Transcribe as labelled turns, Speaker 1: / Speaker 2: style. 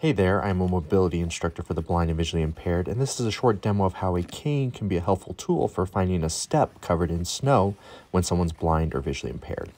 Speaker 1: Hey there, I'm a mobility instructor for the blind and visually impaired, and this is a short demo of how a cane can be a helpful tool for finding a step covered in snow when someone's blind or visually impaired.